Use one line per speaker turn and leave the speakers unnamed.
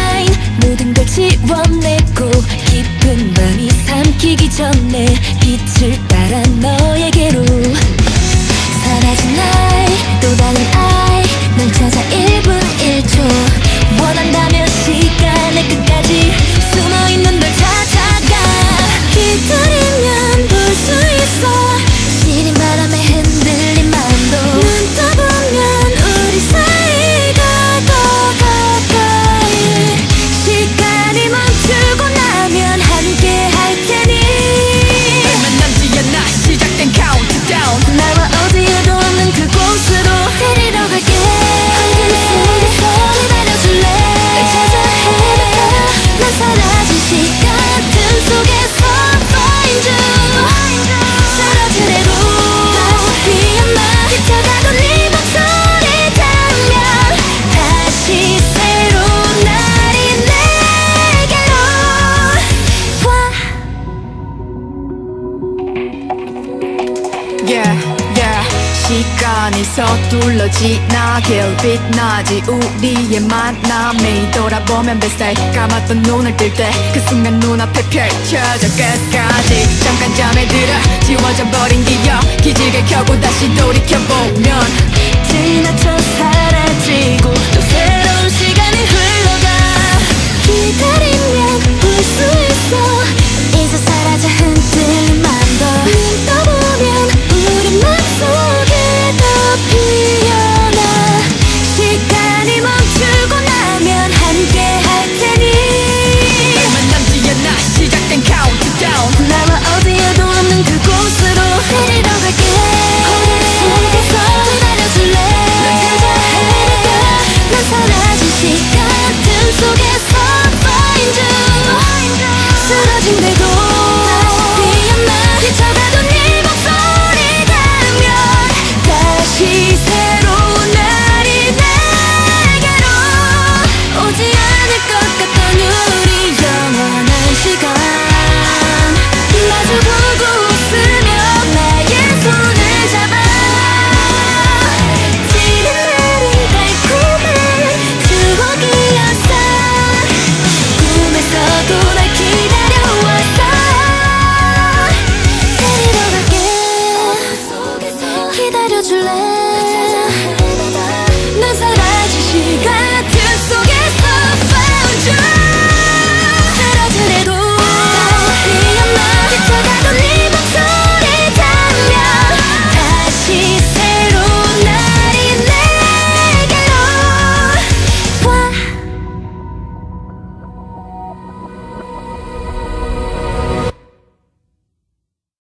mind 모든 걸 지워내고 깊은 밤이 삼키기 전에 빛을 따라 널
yeah, yeah. 시간이 서둘러 지나길 빛나지 우리의 만남이 돌아보면 뱃살 까맣던 눈을 뜰 때 그 순간 눈앞에 펼쳐져 끝까지